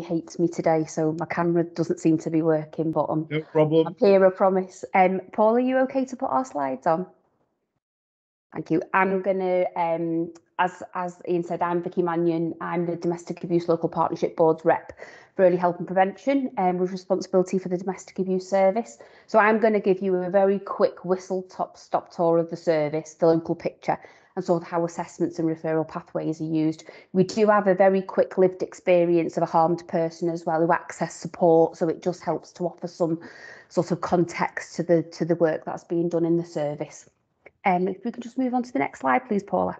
hates me today, so my camera doesn't seem to be working, but I'm, No problem. I'm here, I promise. Um, Paul, are you okay to put our slides on? Thank you. I'm going to, um, as, as Ian said, I'm Vicky Mannion. I'm the Domestic Abuse Local Partnership Board's rep for early help and prevention um, with responsibility for the domestic abuse service. So I'm going to give you a very quick whistle top stop tour of the service, the local picture, and sort of how assessments and referral pathways are used. We do have a very quick lived experience of a harmed person as well who access support, so it just helps to offer some sort of context to the to the work that's being done in the service. Um, if we could just move on to the next slide, please, Paula.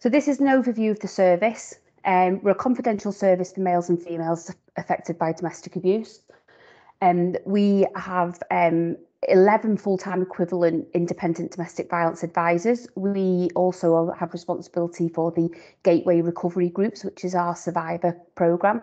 So this is an overview of the service. Um, we're a confidential service for males and females affected by domestic abuse. Um, we have um, 11 full-time equivalent independent domestic violence advisors. We also have responsibility for the Gateway Recovery Groups, which is our survivor programme.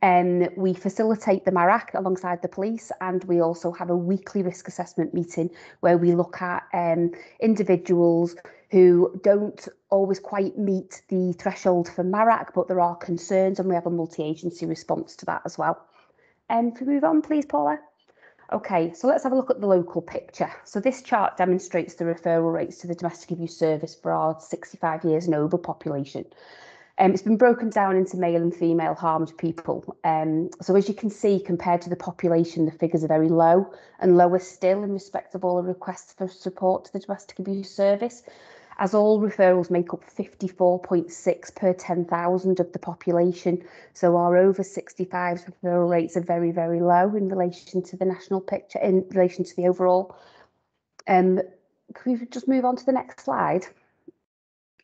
Um, we facilitate the MARAC alongside the police, and we also have a weekly risk assessment meeting where we look at um, individuals who don't always quite meet the threshold for MARAC, but there are concerns, and we have a multi-agency response to that as well. Um, if we move on, please, Paula. Okay, so let's have a look at the local picture. So this chart demonstrates the referral rates to the domestic abuse service for our 65 years and over population. Um, it's been broken down into male and female harmed people. Um, so as you can see, compared to the population, the figures are very low and lower still in respect of all the requests for support to the domestic abuse service, as all referrals make up 54.6 per 10,000 of the population. So our over 65 referral rates are very, very low in relation to the national picture, in relation to the overall. Um, could we just move on to the next slide?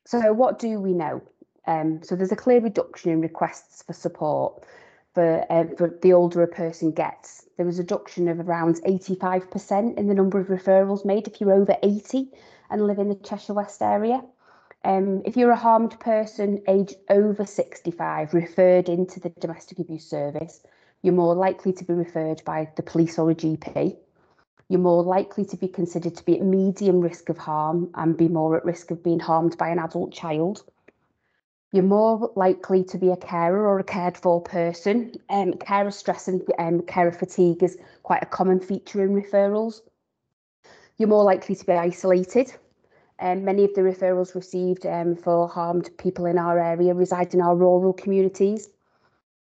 So what do we know? Um, so there's a clear reduction in requests for support for, um, for the older a person gets. There was a reduction of around 85% in the number of referrals made if you're over 80 and live in the Cheshire West area. Um, if you're a harmed person aged over 65 referred into the domestic abuse service, you're more likely to be referred by the police or a GP. You're more likely to be considered to be at medium risk of harm and be more at risk of being harmed by an adult child. You're more likely to be a carer or a cared for person. Um, carer stress and um, carer fatigue is quite a common feature in referrals. You're more likely to be isolated. Um, many of the referrals received um, for harmed people in our area reside in our rural communities.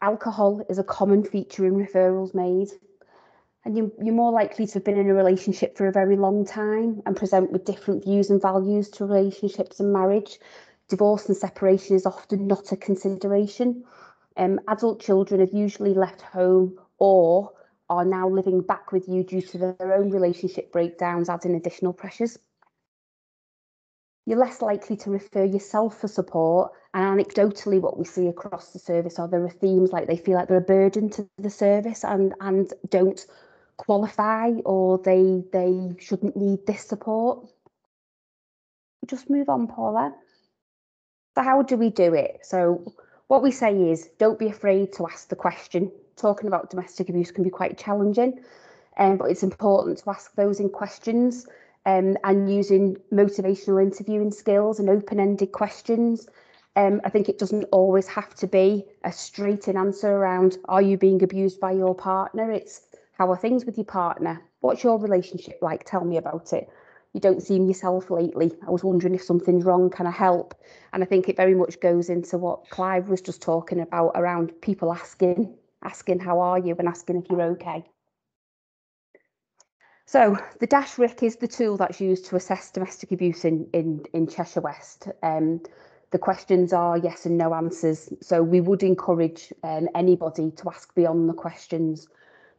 Alcohol is a common feature in referrals made. And you, you're more likely to have been in a relationship for a very long time and present with different views and values to relationships and marriage divorce and separation is often not a consideration. Um, adult children have usually left home or are now living back with you due to their own relationship breakdowns, adding additional pressures. You're less likely to refer yourself for support. And anecdotally, what we see across the service are there are themes like they feel like they're a burden to the service and, and don't qualify or they they shouldn't need this support. Just move on, Paula. So how do we do it? So what we say is don't be afraid to ask the question. Talking about domestic abuse can be quite challenging, um, but it's important to ask those in questions um, and using motivational interviewing skills and open-ended questions. Um, I think it doesn't always have to be a straight in answer around are you being abused by your partner? It's how are things with your partner? What's your relationship like? Tell me about it you don't seem yourself lately. I was wondering if something's wrong, can I help? And I think it very much goes into what Clive was just talking about around people asking, asking how are you and asking if you're okay. So the Dash RIC is the tool that's used to assess domestic abuse in, in, in Cheshire West. Um, the questions are yes and no answers. So we would encourage um, anybody to ask beyond the questions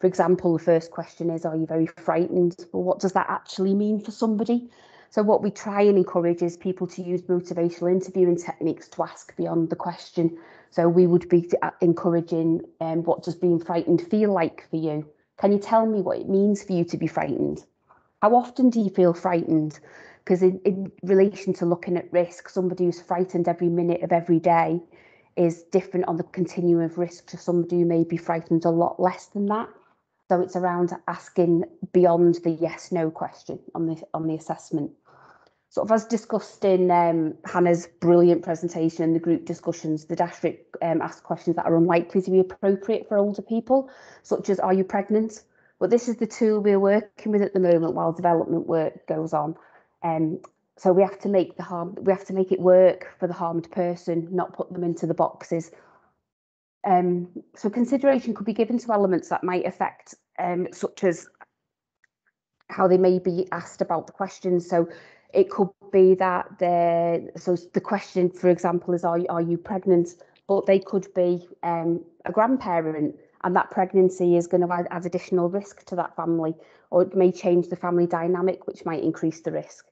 for example, the first question is, are you very frightened? Well, what does that actually mean for somebody? So what we try and encourage is people to use motivational interviewing techniques to ask beyond the question. So we would be uh, encouraging um, what does being frightened feel like for you? Can you tell me what it means for you to be frightened? How often do you feel frightened? Because in, in relation to looking at risk, somebody who's frightened every minute of every day is different on the continuum of risk to somebody who may be frightened a lot less than that. So it's around asking beyond the yes no question on the on the assessment. sort of as discussed in um, Hannah's brilliant presentation and the group discussions, the DASHRC um, asked questions that are unlikely to be appropriate for older people, such as, are you pregnant? But this is the tool we're working with at the moment while development work goes on. Um, so we have to make the harm, we have to make it work for the harmed person, not put them into the boxes. Um, so consideration could be given to elements that might affect, um, such as how they may be asked about the questions. So it could be that the so the question, for example, is are are you pregnant? But they could be um, a grandparent, and that pregnancy is going to add, add additional risk to that family, or it may change the family dynamic, which might increase the risk.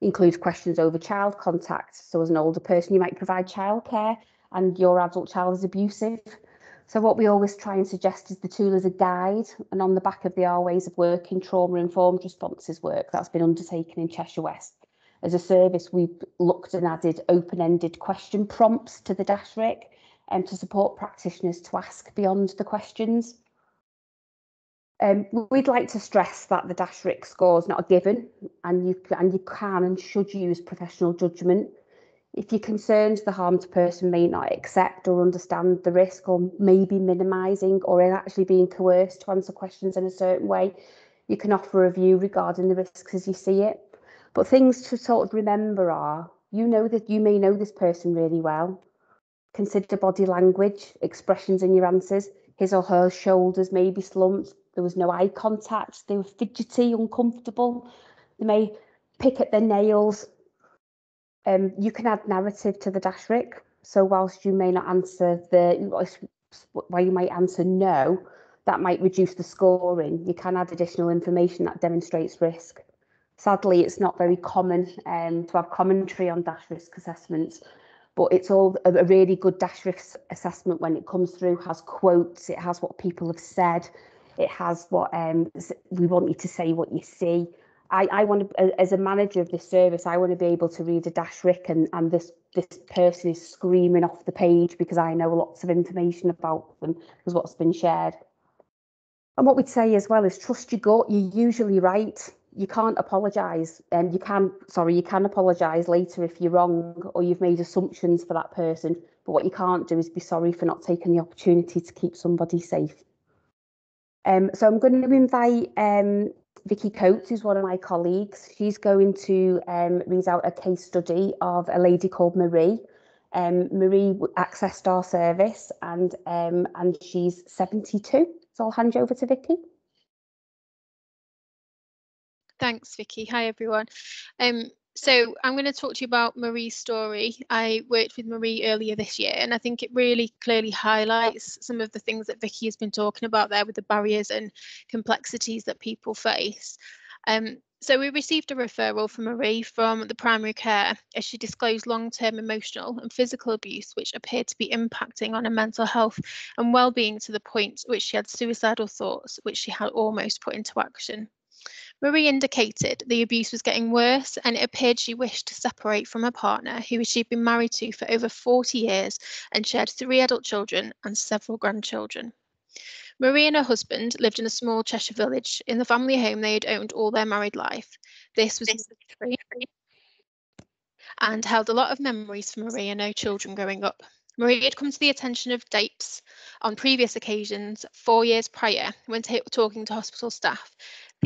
Includes questions over child contact. So as an older person, you might provide childcare, and your adult child is abusive. So what we always try and suggest is the tool as a guide and on the back of the Our Ways of Working trauma-informed responses work that's been undertaken in Cheshire West. As a service, we've looked and added open-ended question prompts to the DASHRC and um, to support practitioners to ask beyond the questions. Um, we'd like to stress that the DASHRC score is not a given and you, and you can and should use professional judgment if you're concerned the harmed person may not accept or understand the risk or maybe minimising or actually being coerced to answer questions in a certain way, you can offer a view regarding the risks as you see it. But things to sort of remember are, you know that you may know this person really well. Consider body language, expressions in your answers. His or her shoulders may be slumped. There was no eye contact. They were fidgety, uncomfortable. They may pick at their nails, um, you can add narrative to the DASHRC. So whilst you may not answer the, while you might answer no, that might reduce the scoring. You can add additional information that demonstrates risk. Sadly, it's not very common um, to have commentary on DASH risk assessments, but it's all a, a really good DASH risk assessment when it comes through, has quotes, it has what people have said, it has what um, we want you to say what you see. I, I want to, as a manager of this service, I want to be able to read a DASHRC and, and this this person is screaming off the page because I know lots of information about them because what's been shared. And what we'd say as well is trust your gut. You're usually right. You can't apologise, and you can sorry, you can apologise later if you're wrong or you've made assumptions for that person. But what you can't do is be sorry for not taking the opportunity to keep somebody safe. Um, so I'm going to invite um, Vicky Coates is one of my colleagues. She's going to um, read out a case study of a lady called Marie. Um, Marie accessed our service and um, and she's 72. So I'll hand you over to Vicky. Thanks, Vicky. Hi, everyone. Um, so I'm going to talk to you about Marie's story. I worked with Marie earlier this year, and I think it really clearly highlights some of the things that Vicky has been talking about there with the barriers and complexities that people face. Um, so we received a referral from Marie from the primary care as she disclosed long-term emotional and physical abuse which appeared to be impacting on her mental health and well-being to the point which she had suicidal thoughts which she had almost put into action. Marie indicated the abuse was getting worse and it appeared she wished to separate from her partner, who she'd been married to for over 40 years and shared three adult children and several grandchildren. Marie and her husband lived in a small Cheshire village in the family home they had owned all their married life. This was and held a lot of memories for Marie and no children growing up. Marie had come to the attention of DAIPS on previous occasions four years prior when talking to hospital staff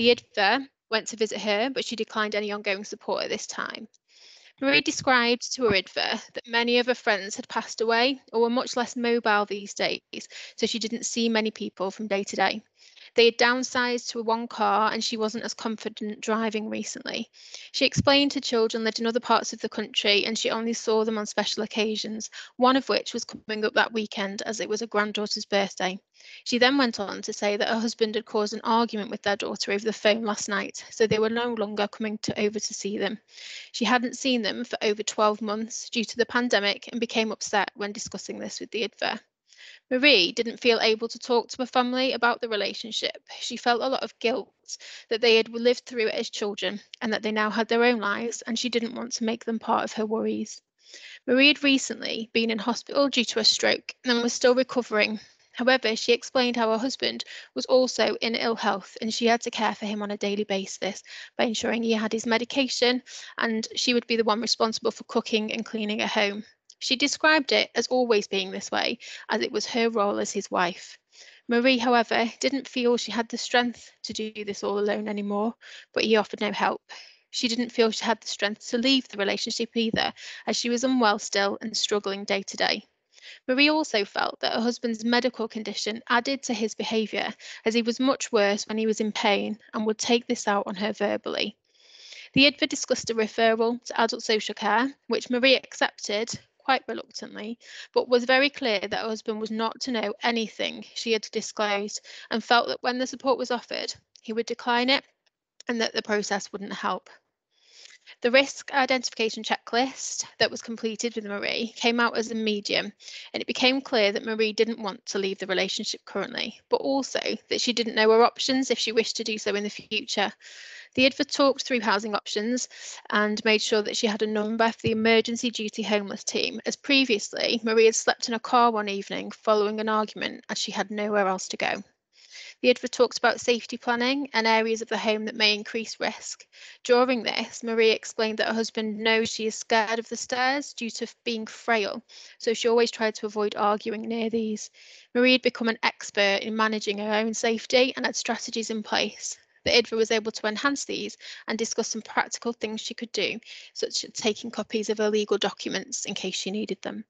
the IDVA went to visit her, but she declined any ongoing support at this time. Marie described to her IDVA that many of her friends had passed away or were much less mobile these days, so she didn't see many people from day to day. They had downsized to one car and she wasn't as confident driving recently. She explained her children lived in other parts of the country and she only saw them on special occasions, one of which was coming up that weekend as it was a granddaughter's birthday. She then went on to say that her husband had caused an argument with their daughter over the phone last night, so they were no longer coming to, over to see them. She hadn't seen them for over 12 months due to the pandemic and became upset when discussing this with the IDVA. Marie didn't feel able to talk to her family about the relationship. She felt a lot of guilt that they had lived through it as children and that they now had their own lives, and she didn't want to make them part of her worries. Marie had recently been in hospital due to a stroke and was still recovering. However, she explained how her husband was also in ill health and she had to care for him on a daily basis by ensuring he had his medication and she would be the one responsible for cooking and cleaning at home. She described it as always being this way, as it was her role as his wife. Marie, however, didn't feel she had the strength to do this all alone anymore, but he offered no help. She didn't feel she had the strength to leave the relationship either, as she was unwell still and struggling day to day. Marie also felt that her husband's medical condition added to his behaviour, as he was much worse when he was in pain and would take this out on her verbally. The IDVA discussed a referral to adult social care, which Marie accepted quite reluctantly, but was very clear that her husband was not to know anything she had disclosed and felt that when the support was offered, he would decline it and that the process wouldn't help. The risk identification checklist that was completed with Marie came out as a medium, and it became clear that Marie didn't want to leave the relationship currently, but also that she didn't know her options if she wished to do so in the future. The IDVA talked through housing options and made sure that she had a number for the emergency duty homeless team, as previously Marie had slept in a car one evening following an argument as she had nowhere else to go. The IDVA talks about safety planning and areas of the home that may increase risk. During this, Marie explained that her husband knows she is scared of the stairs due to being frail, so she always tried to avoid arguing near these. Marie had become an expert in managing her own safety and had strategies in place. The IDVA was able to enhance these and discuss some practical things she could do, such as taking copies of her legal documents in case she needed them.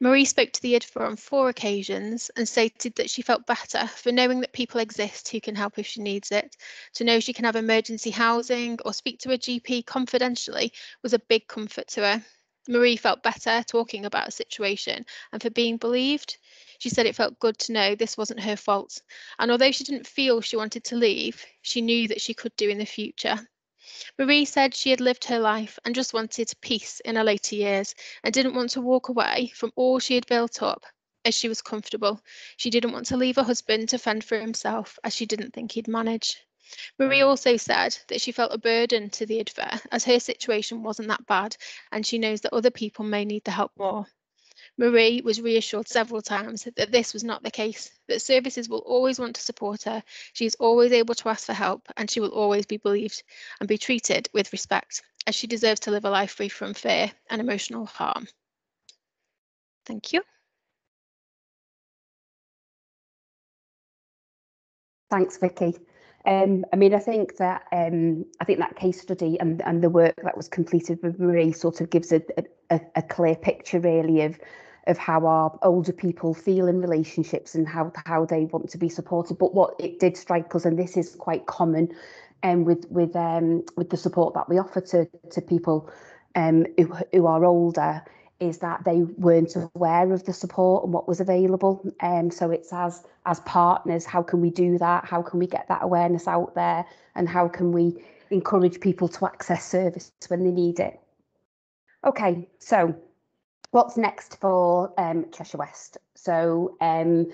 Marie spoke to the IDVA on four occasions and stated that she felt better for knowing that people exist who can help if she needs it. To know she can have emergency housing or speak to a GP confidentially was a big comfort to her. Marie felt better talking about her situation and for being believed. She said it felt good to know this wasn't her fault. And although she didn't feel she wanted to leave, she knew that she could do in the future. Marie said she had lived her life and just wanted peace in her later years and didn't want to walk away from all she had built up as she was comfortable. She didn't want to leave her husband to fend for himself as she didn't think he'd manage. Marie also said that she felt a burden to the IDVA as her situation wasn't that bad and she knows that other people may need the help more. Marie was reassured several times that this was not the case, that services will always want to support her, she is always able to ask for help, and she will always be believed and be treated with respect, as she deserves to live a life free from fear and emotional harm. Thank you. Thanks, Vicky. Um, I mean, I think that um, I think that case study and, and the work that was completed with Marie sort of gives a, a, a clear picture, really, of of how our older people feel in relationships and how how they want to be supported. But what it did strike us, and this is quite common, um, with with um, with the support that we offer to to people um, who who are older, is that they weren't aware of the support and what was available. Um, so it's as as partners, how can we do that? How can we get that awareness out there? And how can we encourage people to access service when they need it? Okay, so what's next for um, Cheshire West? So um,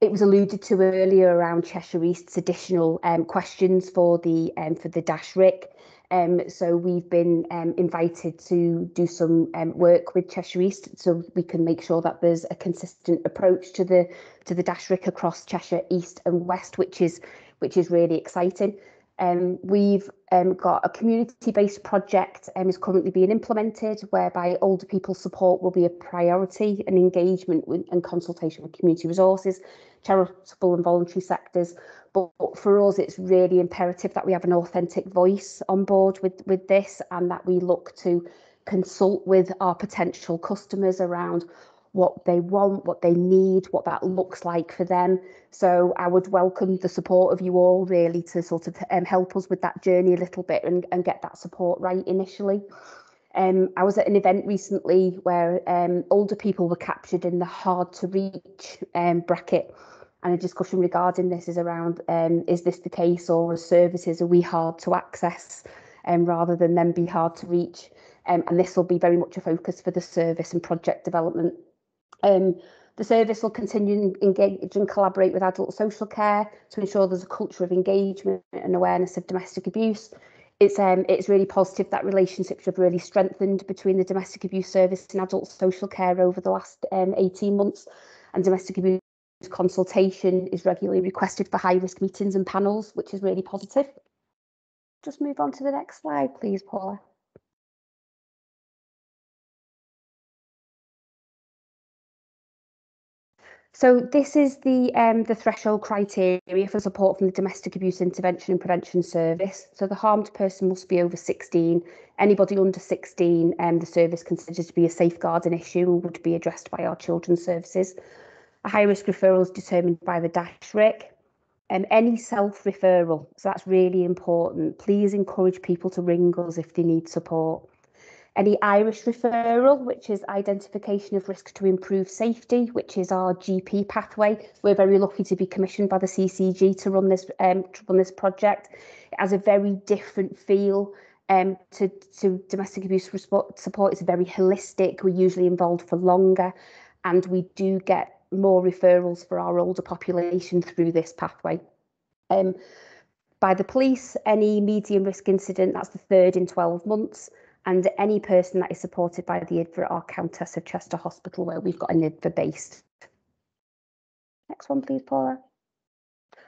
it was alluded to earlier around Cheshire East's additional um, questions for the um, for the Dash RIC. Um, so we've been um, invited to do some um, work with Cheshire East, so we can make sure that there's a consistent approach to the to the Dash RIC across Cheshire East and West, which is which is really exciting. Um, we've um, got a community-based project um, is currently being implemented whereby older people support will be a priority and engagement with, and consultation with community resources, charitable and voluntary sectors. But, but for us, it's really imperative that we have an authentic voice on board with, with this and that we look to consult with our potential customers around what they want, what they need, what that looks like for them. So I would welcome the support of you all really to sort of um, help us with that journey a little bit and, and get that support right initially. Um, I was at an event recently where um, older people were captured in the hard to reach um, bracket and a discussion regarding this is around um, is this the case or as services are we hard to access um, rather than them be hard to reach um, and this will be very much a focus for the service and project development um, the service will continue to engage and collaborate with adult social care to ensure there's a culture of engagement and awareness of domestic abuse. It's um, it's really positive that relationships have really strengthened between the domestic abuse service and adult social care over the last um, 18 months, and domestic abuse consultation is regularly requested for high risk meetings and panels, which is really positive. Just move on to the next slide, please, Paula. So this is the um, the threshold criteria for support from the Domestic Abuse Intervention and Prevention Service. So the harmed person must be over 16. Anybody under 16, um, the service considers to be a safeguarding issue and would be addressed by our children's services. A high risk referral is determined by the DASHRC. Um, any self-referral, so that's really important. Please encourage people to ring us if they need support. Any IRIS referral, which is identification of risk to improve safety, which is our GP pathway. We're very lucky to be commissioned by the CCG to run this um, to run this project. It has a very different feel um, to, to domestic abuse support. It's very holistic. We're usually involved for longer, and we do get more referrals for our older population through this pathway. Um, by the police, any medium risk incident, that's the third in 12 months and any person that is supported by the IDVA our Countess of Chester Hospital where we've got an IDVA based. Next one, please, Paula.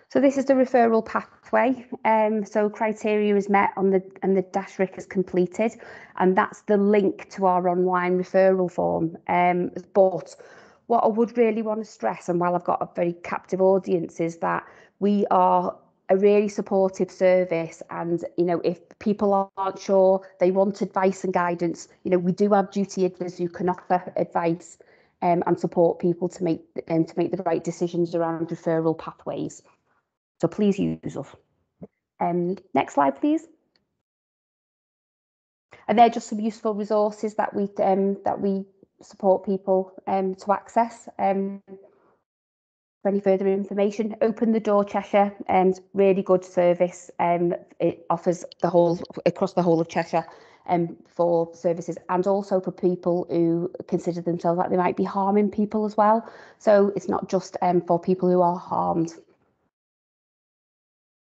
So this is the referral pathway. Um, so criteria is met on the and the DASHRC is completed, and that's the link to our online referral form. Um, but what I would really want to stress, and while I've got a very captive audience, is that we are a really supportive service. And you know if people aren't sure they want advice and guidance you know we do have duty advisors who can offer advice um, and support people to make um, to make the right decisions around referral pathways. So please use us. Um, next slide please. And they're just some useful resources that we um, that we support people um, to access? Um, for any further information, open the door Cheshire and um, really good service. Um, it offers the whole across the whole of Cheshire um, for services and also for people who consider themselves like they might be harming people as well. So it's not just um, for people who are harmed.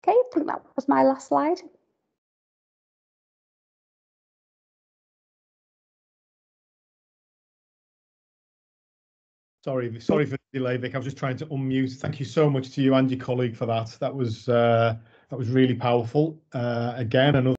Okay, I think that was my last slide. Sorry, sorry for the delay, Vic. I was just trying to unmute. Thank you so much to you and your colleague for that. That was uh, that was really powerful. Uh, again, another